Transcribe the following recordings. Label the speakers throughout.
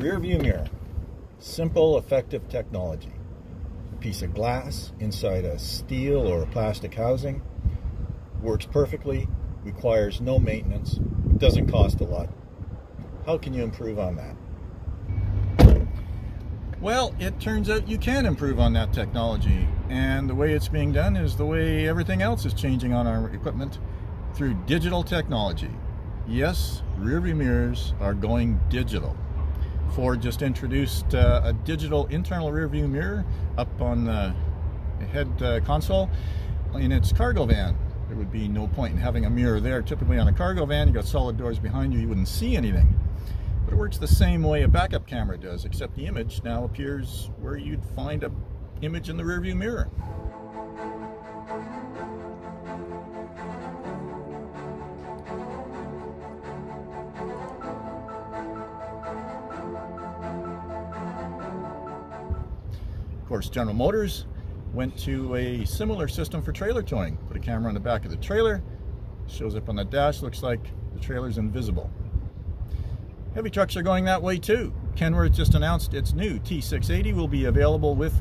Speaker 1: rear view mirror. Simple, effective technology. A piece of glass inside a steel or a plastic housing. Works perfectly, requires no maintenance, doesn't cost a lot. How can you improve on that? Well, it turns out you can improve on that technology. And the way it's being done is the way everything else is changing on our equipment through digital technology. Yes, rear view mirrors are going digital. Ford just introduced uh, a digital internal rear view mirror up on the head uh, console in its cargo van. There would be no point in having a mirror there. Typically on a cargo van, you got solid doors behind you, you wouldn't see anything. But it works the same way a backup camera does, except the image now appears where you'd find a image in the rearview mirror. Course, General Motors went to a similar system for trailer towing. Put a camera on the back of the trailer, shows up on the dash, looks like the trailer's invisible. Heavy trucks are going that way too. Kenworth just announced its new T680 will be available with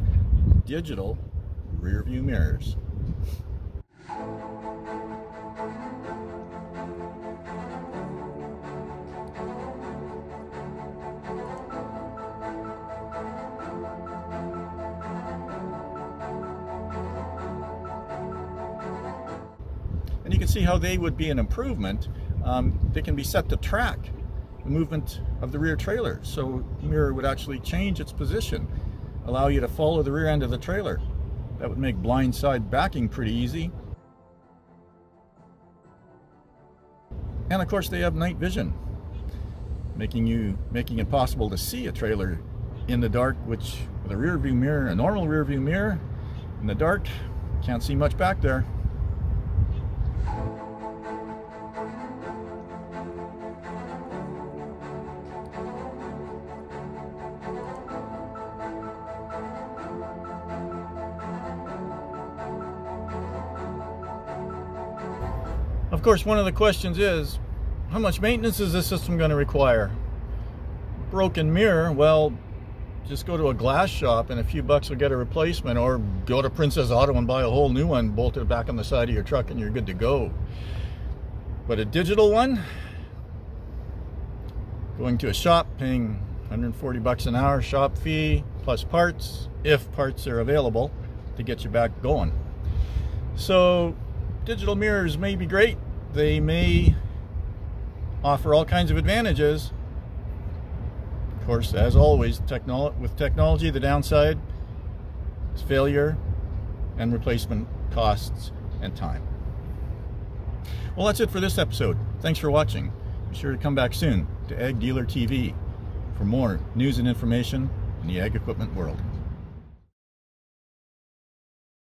Speaker 1: digital rear view mirrors. And you can see how they would be an improvement. Um, they can be set to track the movement of the rear trailer. So the mirror would actually change its position, allow you to follow the rear end of the trailer. That would make blind side backing pretty easy. And of course they have night vision, making you making it possible to see a trailer in the dark, which with a rear view mirror, a normal rear view mirror, in the dark, can't see much back there. Of course, one of the questions is, how much maintenance is this system going to require? Broken mirror, well, just go to a glass shop and a few bucks will get a replacement or go to Princess Auto and buy a whole new one, bolt it back on the side of your truck and you're good to go. But a digital one, going to a shop, paying 140 bucks an hour shop fee plus parts, if parts are available to get you back going. So digital mirrors may be great. They may offer all kinds of advantages. Of course, as always, technolo with technology, the downside is failure and replacement costs and time. Well, that's it for this episode. Thanks for watching. Be sure to come back soon to Ag Dealer TV for more news and information in the ag equipment world.